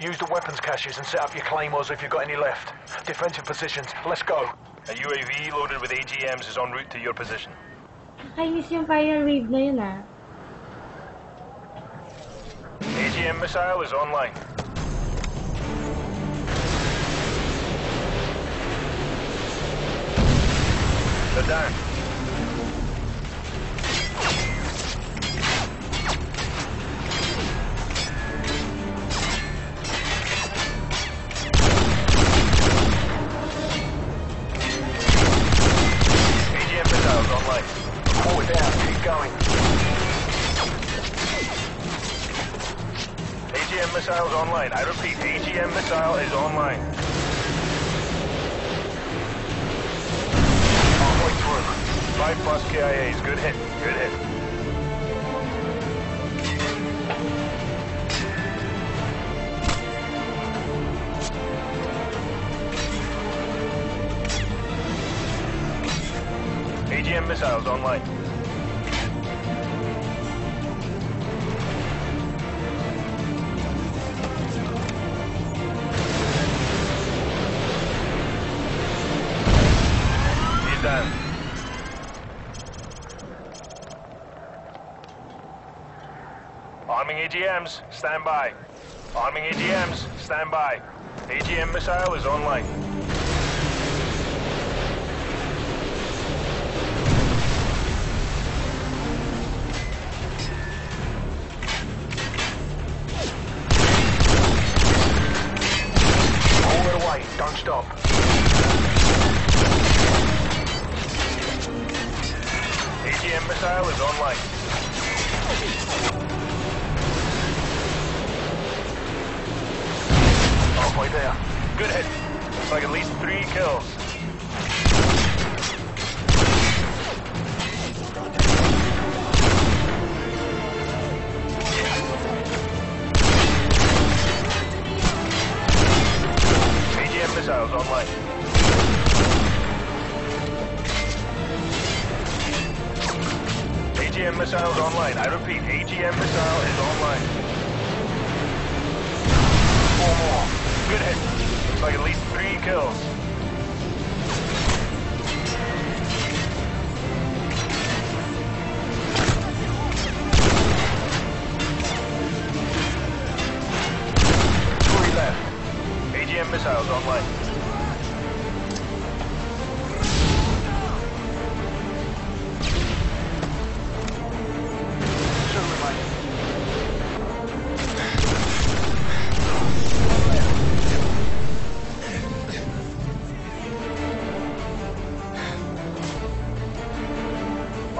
Use the weapons caches and set up your claymores if you've got any left. Defensive positions. Let's go. A UAV loaded with AGMs is en route to your position. Kainis yung fire wave na yun ah. AGM missile is online. They're down. AGM missile is online. I repeat, AGM missile is online. Halfway through. Five plus KIAs. Good hit. Good hit. AGM missiles online. Arming AGMs, stand by. Arming AGMs, stand by. AGM missile is online. Missile is online. Good hit. Looks like at least three kills. AGM missiles online. AGM missiles online. I repeat, AGM missile is online. Four more. Kills. Three left. AGM missiles online.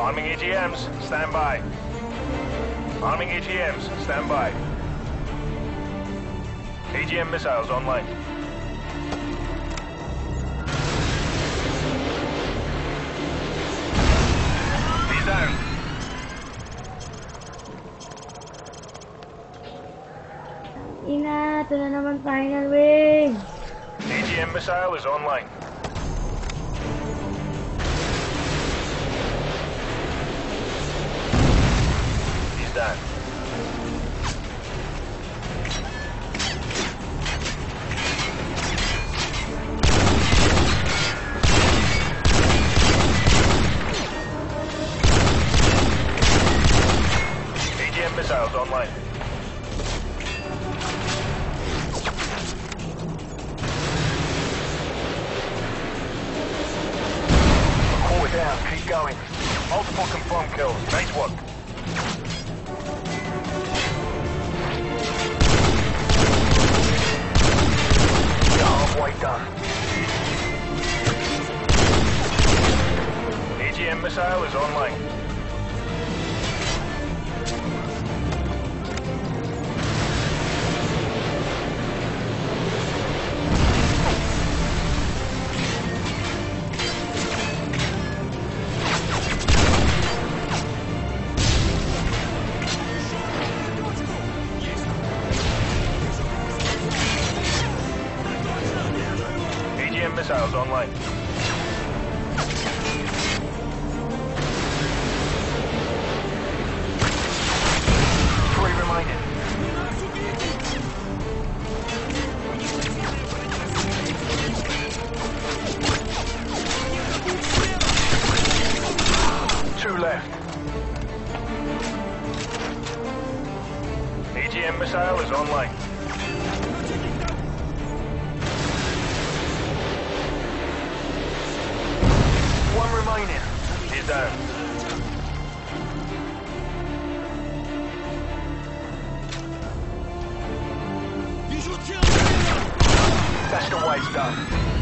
Arming AGMs, stand by. Arming AGMs, stand by. AGM missiles online. He's down. Ina, ito na naman final wave. AGM missile is online. Down. AGM missiles online. Down. Keep going. Multiple confirmed kills. Nice work. Halfway done. AGM missile is online. online. Reminded. Two left. AGM missile is online. Remaining. He's down. That's the way done.